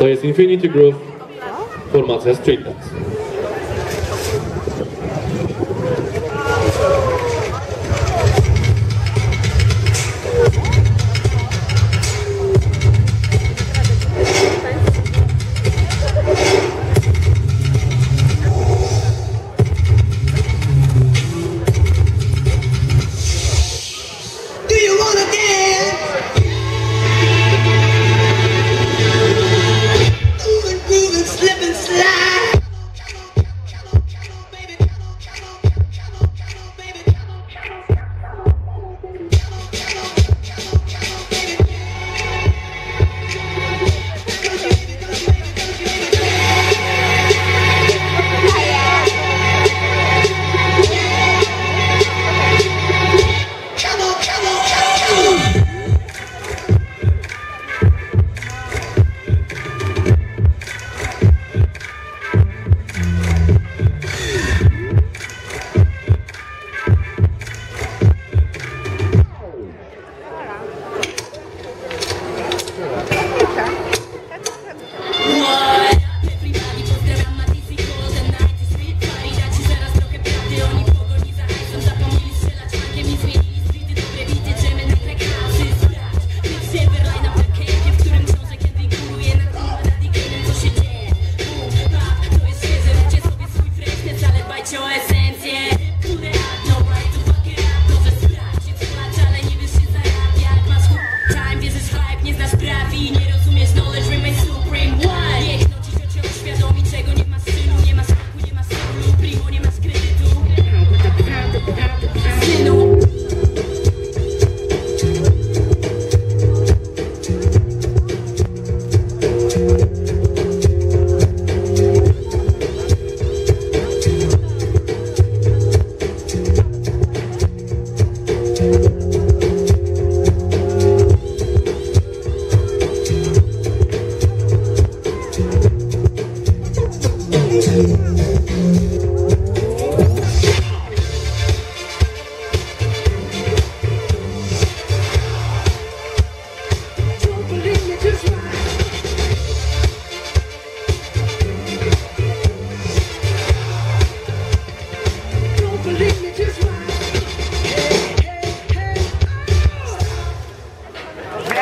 So it's infinity groove for massage treatments.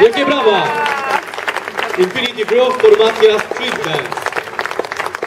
Wielkie brawa! Infinity Groove, formacja Street Band.